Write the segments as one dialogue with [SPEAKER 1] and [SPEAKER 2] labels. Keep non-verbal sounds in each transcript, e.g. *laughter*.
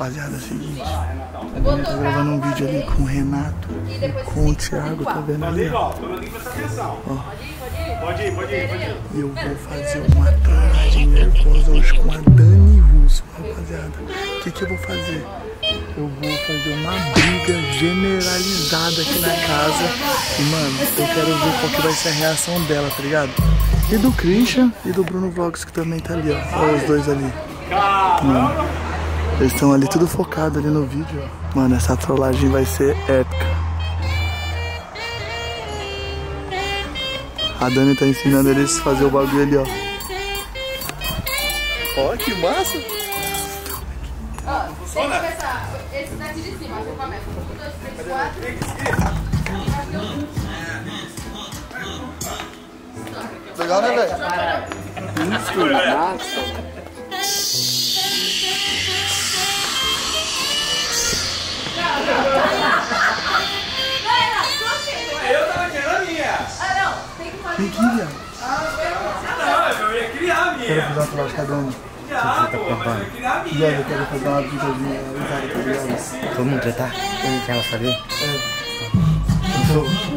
[SPEAKER 1] rapaziada, é o seguinte. A Dani tá gravando um vídeo ali com o Renato, com o Thiago, tá vendo ali? Ó.
[SPEAKER 2] Pode ir, pode ir, pode ir.
[SPEAKER 1] Eu vou fazer uma trollagem nervosa hoje com a Dani Russo, rapaziada. O que que eu vou fazer? Eu vou fazer uma briga generalizada aqui na casa. E, mano, eu quero ver qual que vai ser a reação dela, tá ligado? E do Christian e do Bruno Vlogs, que também tá ali, ó. Olha os dois ali. Mano, eles estão ali tudo focado ali no vídeo, ó. Mano, essa trollagem vai ser épica. A Dani tá ensinando eles a fazer o bagulho ali, ó. Ó, que massa!
[SPEAKER 3] Ó, tem que começar. Esse daqui de cima, você começa. Um, dois, três, quatro.
[SPEAKER 1] Legal, né, velho?
[SPEAKER 2] Eu tava querendo a minha.
[SPEAKER 3] Ah, não. Tem que fazer.
[SPEAKER 1] Tem que ir, viado.
[SPEAKER 2] Não, eu ia criar a
[SPEAKER 1] Quero
[SPEAKER 2] minha.
[SPEAKER 1] fazer uma trollagem com a Dani.
[SPEAKER 2] Já, pô, mas eu ia criar a minha.
[SPEAKER 1] Eu quero fazer uma tá ligado?
[SPEAKER 4] Todo mundo tretar? Quem ela saber?
[SPEAKER 1] É.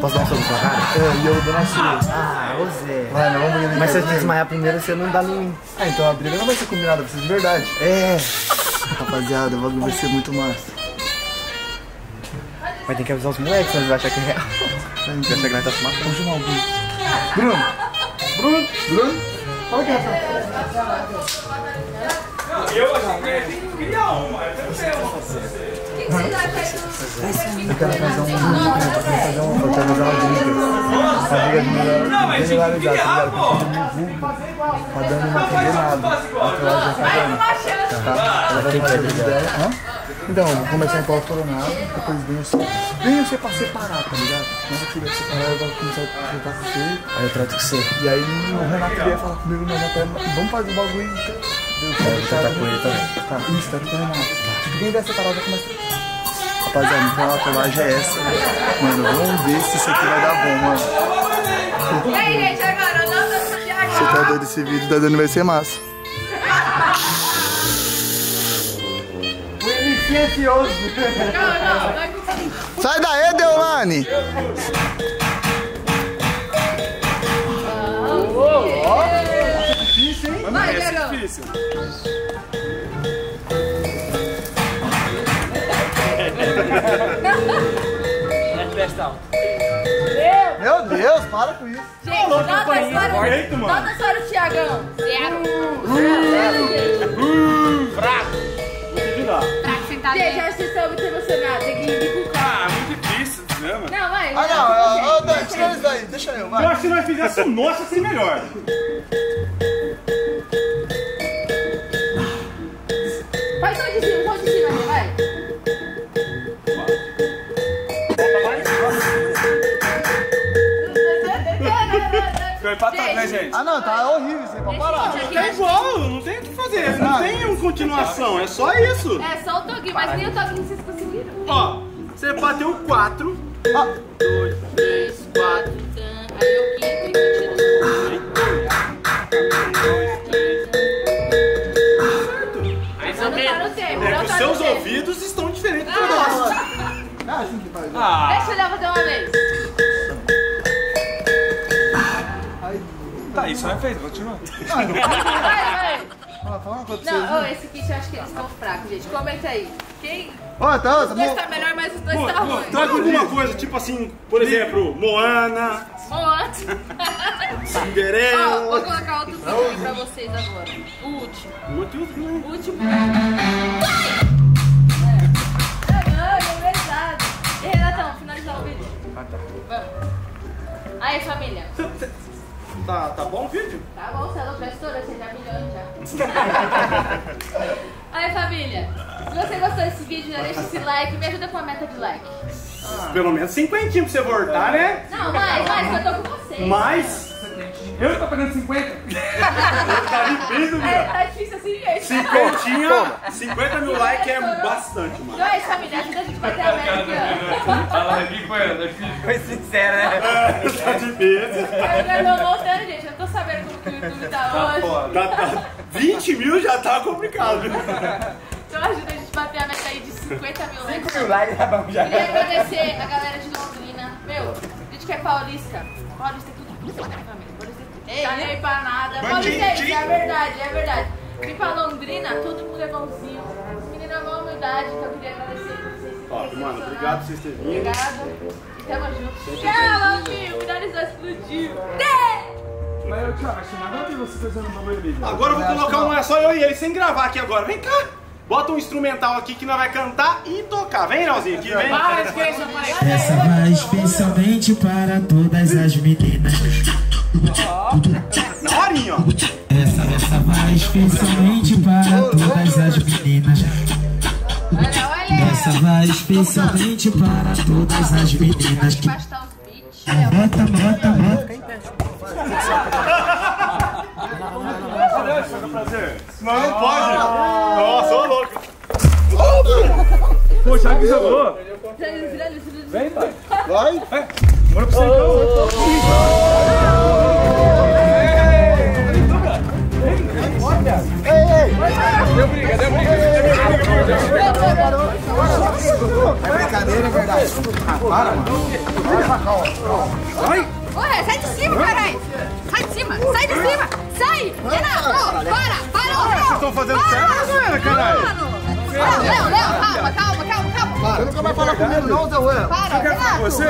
[SPEAKER 4] Posso dar um soco na sua cara?
[SPEAKER 1] É, e eu dou na sua.
[SPEAKER 4] Ah, você.
[SPEAKER 1] Vai, não, vamos
[SPEAKER 4] Mas se eu desmaiar primeiro, você não dá em mim.
[SPEAKER 1] Ah, então a briga não vai ser combinada, vai ser de verdade.
[SPEAKER 4] É.
[SPEAKER 1] Rapaziada, o bagulho vai ser muito massa.
[SPEAKER 4] Mas tem que avisar os moleques, senão eles vão achar que é real. *laughs* Vai achar que nós tá se matando.
[SPEAKER 1] Vamos chamar o Bruno. Bruno! Bruno! Bruno! Fala aqui, Rafael.
[SPEAKER 2] Eu achei que eu ia criar uma. Eu não sei uma.
[SPEAKER 3] O que vocês acham aí do-
[SPEAKER 1] Eu quero fazer um. Eu quero fazer um. Eu quero fazer uma briga. Uma briga de
[SPEAKER 2] criar,
[SPEAKER 1] tá
[SPEAKER 2] pô.
[SPEAKER 1] ligado? Com a Dani não entender nada. A trollagem com a Dani.
[SPEAKER 3] Uma chance.
[SPEAKER 1] Tá? Ela vai fazer a? Então, eu vou começar em pau coronado, depois venho você. Venho você pra separar, tá ligado? Quando eu tiver separar, eu vou começar a tratar com você.
[SPEAKER 4] Aí eu trato com você.
[SPEAKER 1] E aí o Renato vier falar comigo, não, não, vamos fazer o bagulho. então. Eu
[SPEAKER 4] vou tratar com ele também.
[SPEAKER 1] Tá, isso, tá com o Renato. Tipo, quem separar, já começa. Rapaziada, então a colagem é essa. Mano, vamos ver se isso aqui vai dar bom, mano.
[SPEAKER 3] E aí, gente, agora?
[SPEAKER 1] Você tá doido esse vídeo da Dani vai ser massa.
[SPEAKER 3] Não, não. Vai com
[SPEAKER 1] Sai daí, Deolane!
[SPEAKER 3] Vai, Diagão.
[SPEAKER 2] Difícil.
[SPEAKER 1] Meu Deus, para com isso.
[SPEAKER 3] Gente, nota a história.
[SPEAKER 2] Perfeito, mano.
[SPEAKER 3] Nota a história do Thiagão. Zero. Gente, acho que vocês estão muito emocionados. Tem que ir com calma.
[SPEAKER 2] Ah, muito difícil, né?
[SPEAKER 3] Não, vai.
[SPEAKER 1] Ah, não, ô, Dani, tira isso daí, deixa eu,
[SPEAKER 2] Eu
[SPEAKER 1] vai.
[SPEAKER 2] acho que se nós fizéssemos o nosso, ser melhor.
[SPEAKER 3] Faz só de cima, só de cima ali, vai.
[SPEAKER 2] Ficou empatado, né, gente?
[SPEAKER 1] Ah, não, tá horrível isso aí, pode parar.
[SPEAKER 2] É igual, não tem fazer. Não tem uma continuação, é só isso.
[SPEAKER 3] É só o toquinho, mas nem o toquinho vocês conseguiram.
[SPEAKER 2] Ó, você bateu 4.
[SPEAKER 1] Ah,
[SPEAKER 3] Três, quatro, tan. Aí o quinto e continua.
[SPEAKER 2] Mais
[SPEAKER 3] Não tá no tempo,
[SPEAKER 2] É que os
[SPEAKER 3] tá
[SPEAKER 2] seus ouvidos estão diferentes do nosso.
[SPEAKER 1] é assim que faz.
[SPEAKER 2] Ah,
[SPEAKER 3] Deixa eu olhar fazer uma vez.
[SPEAKER 2] Não é feito, continua.
[SPEAKER 3] Vai, vai.
[SPEAKER 1] Ah, fala uma coisa pra vocês.
[SPEAKER 3] Não, ô, esse kit eu acho que eles estão fracos, gente. Comenta aí. Quem?
[SPEAKER 1] Ó, tá,
[SPEAKER 3] Os
[SPEAKER 1] tá
[SPEAKER 3] dois tá melhor, mas os dois tá ruim.
[SPEAKER 2] Traga alguma coisa, tipo assim, por exemplo, Moana,
[SPEAKER 3] Bom, antes. Ó, vou
[SPEAKER 2] Cinderela.
[SPEAKER 3] colocar outro kit aí pra vocês agora. O último.
[SPEAKER 2] Muito útil, né?
[SPEAKER 3] O último.
[SPEAKER 2] Tá, tá bom o vídeo?
[SPEAKER 3] Tá bom, você já estourou, você já milhões já. *laughs* Aí, família. Se você gostou desse vídeo, já deixa esse like. Me ajuda com a meta de like.
[SPEAKER 2] Pelo menos cinquentinho pra você voltar, né?
[SPEAKER 3] Não, mais, mais, que eu tô com vocês.
[SPEAKER 2] Mas. Eu tô pagando 50. tá difícil,
[SPEAKER 3] É, tá difícil assim, gente.
[SPEAKER 2] Cinquentinha, 50 mil likes é bastante, mano.
[SPEAKER 3] Então é isso, família. Ajuda a gente a bater a meta aqui, ó.
[SPEAKER 4] Foi sincero, né?
[SPEAKER 2] tá difícil.
[SPEAKER 3] Eu tô voltando, gente. Eu não tô sabendo como que o YouTube tá hoje.
[SPEAKER 2] Tá, tá, 20 mil já tá complicado.
[SPEAKER 3] Então ajuda a gente a bater a meta 50 mil likes. Queria agradecer a galera de Londrina. Meu, a gente que é paulista. Paulista é tudo. Família, Paulista é. Tá nem pra nada. É isso, é verdade, é verdade. Vim pra Londrina, todo mundo é meninos é uma humildade, então eu queria agradecer.
[SPEAKER 5] Top, mano. Obrigado por vocês terem vindo.
[SPEAKER 3] Obrigada. E tamo junto. Tchau, amigo. O nariz vai explodir. Dê!
[SPEAKER 2] Mas eu, Thiago, acho nada a ver você fazendo uma ali.
[SPEAKER 5] Agora eu vou colocar um é só eu e ele sem gravar aqui agora. Vem cá. Bota um instrumental aqui que nós vai cantar e tocar. Vem, Nalzinho, aqui, vem.
[SPEAKER 6] Essa vai especialmente para todas as meninas. Essa, essa vai especialmente para todas as meninas. Essa vai especialmente para todas as meninas.
[SPEAKER 3] Beats.
[SPEAKER 6] Bota, bota, bota.
[SPEAKER 5] Não, não pode. Nossa, ô louco.
[SPEAKER 2] Pô, Thiago que jogou. Vem, pai.
[SPEAKER 5] Vai.
[SPEAKER 2] Bora pra você
[SPEAKER 3] Ué, sai de cima, caralho. Sai de cima, sai de cima. Sai. Renato, para, para. Vocês
[SPEAKER 5] estão fazendo certo ou zoeira, caralho?
[SPEAKER 3] Léo, Léo, Léo, calma, calma, calma, calma.
[SPEAKER 1] Você nunca vai falar comigo não, Zé Ué.
[SPEAKER 3] Para, Renato.
[SPEAKER 5] Você?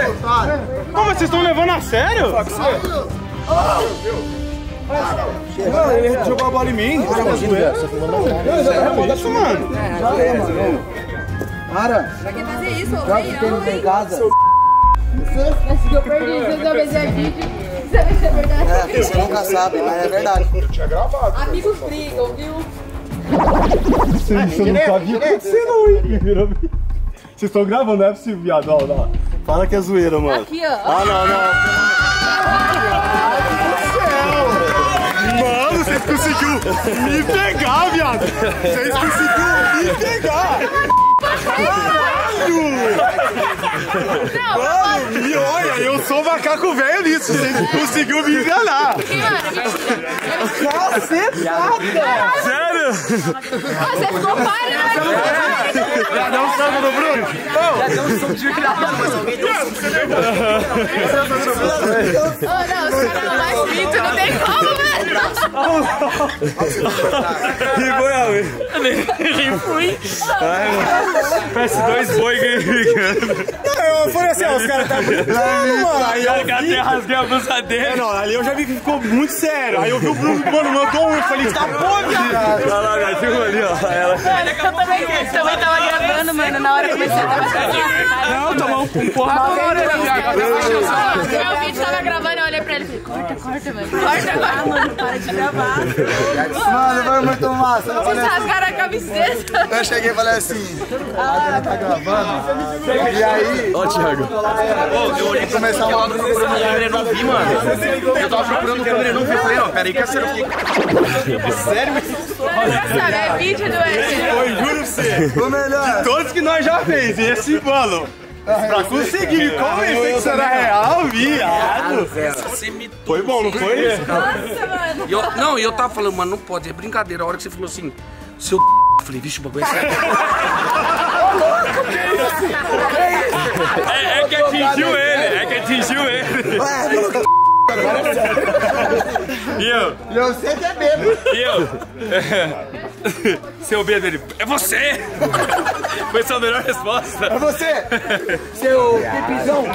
[SPEAKER 5] Pô, mas vocês estão levando a sério? Não, ele jogou a bola em mim. Jogou zoeira. É isso, mano.
[SPEAKER 3] Pra que fazer isso? Ô,
[SPEAKER 1] em casa.
[SPEAKER 3] Acho que eu perdi, se eu ver esse vídeo, você vai ser verdade.
[SPEAKER 1] Você nunca sabe, mas é verdade.
[SPEAKER 3] Amigos brigam, viu?
[SPEAKER 5] Você não sabia o que você não, hein? Vocês estão gravando, não é possível, viado. Ó, ó. Fala que é zoeira, mano.
[SPEAKER 3] Aqui, ó.
[SPEAKER 5] Ah, não, não. Mano, vocês conseguiu me pegar, viado. Vocês conseguiu me pegar. Mano, e olha, eu sou macaco velho nisso. Vocês conseguiu me enganar. Sério?
[SPEAKER 3] Você ficou parado.
[SPEAKER 5] Já deu um soco no Bruno?
[SPEAKER 3] Oh, não, os caras não mais pinto, não tem como, velho.
[SPEAKER 5] Que foi, fui. Parece dois boi brigando. Eu falei assim, ó, os caras tá brigando, mano. Aí eu vi... rasguei a blusa dele. Não, ali eu já vi que ficou muito sério. Aí eu vi o Bruno, mano, mandou um. Eu falei, tá bom, viado. Olha lá, gato, viu ali, ó. Ela...
[SPEAKER 3] Eu também, eu também tava gravando, mano, na hora que eu comecei a tava
[SPEAKER 5] Não, tomou um porra na orelha, viado.
[SPEAKER 3] Meu vídeo tava gravando, eu olhei pra ele e falei, corta, corta, mano. Corta agora. Mano, para de gravar.
[SPEAKER 1] Mano, foi muito massa.
[SPEAKER 3] Vocês rasgaram a camiseta.
[SPEAKER 1] Eu cheguei e falei assim, ah, tá gravando. E aí,
[SPEAKER 4] Ó, Thiago.
[SPEAKER 5] Eu olhei pra começar uma obra procurando câmera e não vi, mano. Eu tava procurando câmera e não vi. Eu falei, não, peraí que é sério. Sério?
[SPEAKER 3] Sabe, é vídeo do S.
[SPEAKER 5] Eu juro pra você.
[SPEAKER 1] o melhor.
[SPEAKER 5] Todos que nós já fez, esse, mano. Pra conseguir convencer que isso era real, viado.
[SPEAKER 7] Você me
[SPEAKER 5] Foi bom, não foi?
[SPEAKER 3] Nossa, mano.
[SPEAKER 7] E eu, não, e eu tava falando, mano, não pode, é brincadeira. A hora que você falou assim, seu eu falei, vixe, o bagulho é sério.
[SPEAKER 2] É, é que atingiu ele, é que atingiu ele. E eu,
[SPEAKER 1] E eu sei que é bêbado.
[SPEAKER 2] e eu. *laughs* *laughs* Seu bêbado, ele, é você! *laughs* Foi sua melhor resposta.
[SPEAKER 1] É você, seu pipizão. *laughs*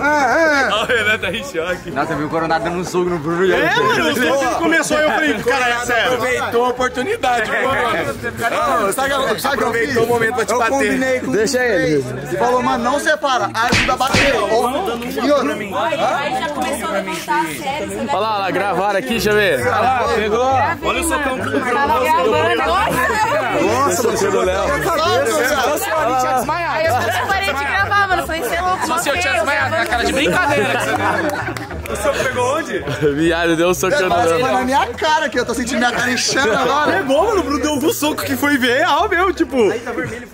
[SPEAKER 1] Ah,
[SPEAKER 2] Olha o Renan tá em choque.
[SPEAKER 4] Nossa, viu o Coronado dando um soco no Bruno.
[SPEAKER 5] É, mano, os dois começou eu falei, cara, é sério.
[SPEAKER 7] Aproveitou a oportunidade,
[SPEAKER 1] ah. Sabe o que eu- sabe o que eu
[SPEAKER 7] Aproveitou o momento pra te
[SPEAKER 1] Eu
[SPEAKER 7] bater.
[SPEAKER 1] combinei com
[SPEAKER 4] Deixa ele.
[SPEAKER 1] Ele falou, mano, não separa, ajuda a bater. E outra,
[SPEAKER 3] Aí já começou a levantar a. Você
[SPEAKER 4] Olha lá, gravaram aqui, deixa eu ver. Olha lá, pegou.
[SPEAKER 2] Olha o socão que
[SPEAKER 3] tava gravando. Nossa,
[SPEAKER 4] Você do Léo.
[SPEAKER 3] Aí eu eu parei de gravar, mano. Falei, você é louco,
[SPEAKER 7] Se eu tinha desmaiado na cara de brincadeira. *laughs*
[SPEAKER 2] pegou onde? *laughs*
[SPEAKER 4] Viado, deu um soco no
[SPEAKER 1] foi na minha cara que eu tô sentindo minha cara inchando agora. *laughs*
[SPEAKER 5] Pegou, mano, o Bruno deu um soco que foi real mesmo, tipo.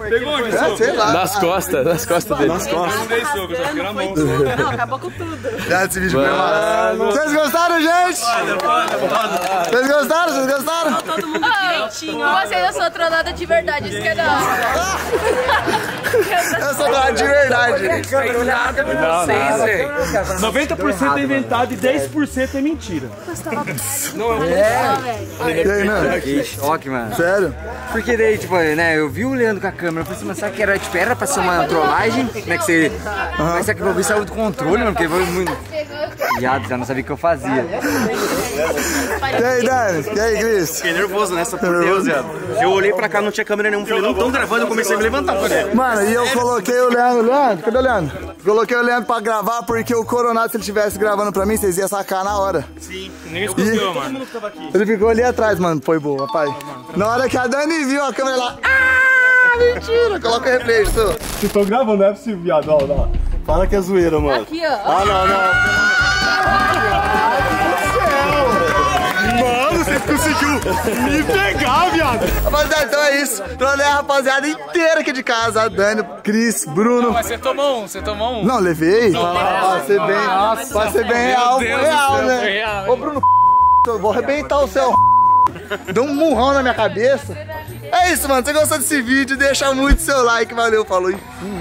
[SPEAKER 2] Pegou onde o
[SPEAKER 1] É,
[SPEAKER 2] soco?
[SPEAKER 1] sei lá.
[SPEAKER 4] Nas costas, nas costas dele.
[SPEAKER 2] Não dei soco, só fiquei na mão.
[SPEAKER 3] Não, acabou com tudo.
[SPEAKER 1] Já esse vídeo foi massa. Vocês gostaram, gente? Vocês gostaram? Vocês gostaram?
[SPEAKER 3] Todo mundo direitinho. Vocês eu sou tronada de verdade, isso que é da hora. *laughs*
[SPEAKER 1] Eu sou do de verdade.
[SPEAKER 8] Tem nada de vocês, velho.
[SPEAKER 5] 90% é inventado e 10% é mentira.
[SPEAKER 1] E aí, mano?
[SPEAKER 4] Que choque, mano.
[SPEAKER 1] Sério?
[SPEAKER 4] Porque daí, tipo, né, eu vi o Leandro com a câmera, eu falei assim, mas será que era, tipo, era pra ser uma trollagem, né, que você... Mas será que o bagulho saiu do controle, mano, porque foi muito... Viado, já não sabia o que eu fazia.
[SPEAKER 1] E aí, Dani? E aí, Cris?
[SPEAKER 7] Fiquei nervoso nessa, por Deus, viado. Eu olhei pra cá, não tinha câmera nenhuma. Falei, não tão gravando, eu comecei a me levantar. Falei,
[SPEAKER 1] Mano, e eu coloquei o Leandro. Leandro, cadê o Leandro? Coloquei o Leandro pra gravar porque o Coronado, se ele estivesse gravando pra mim, vocês iam sacar na hora.
[SPEAKER 5] Nem escutou, *laughs* mano.
[SPEAKER 1] Ele ficou ali atrás, mano. Foi boa, pai. Na hora que a Dani viu a câmera lá. Ah, mentira! Coloca o replay, estou.
[SPEAKER 5] Vocês estão gravando, não é possível, viado. Ó, não. Fala que é zoeira, mano.
[SPEAKER 3] Aqui, ó.
[SPEAKER 5] Ah, não, não. Conseguiu me pegar, viado.
[SPEAKER 1] Rapaziada, então é isso. Trolei a rapaziada inteira aqui de casa. A Dani, Cris, Bruno.
[SPEAKER 2] Mas você tomou um, você tomou um.
[SPEAKER 1] Não, levei. Pra ser bem, pra ser bem real, real,
[SPEAKER 2] céu,
[SPEAKER 1] né?
[SPEAKER 2] real,
[SPEAKER 1] Ô, Bruno, eu vou arrebentar o seu *laughs* Deu um murrão na minha cabeça. É isso, mano. Se você gostou desse vídeo, deixa muito seu like. Valeu, falou. e fui.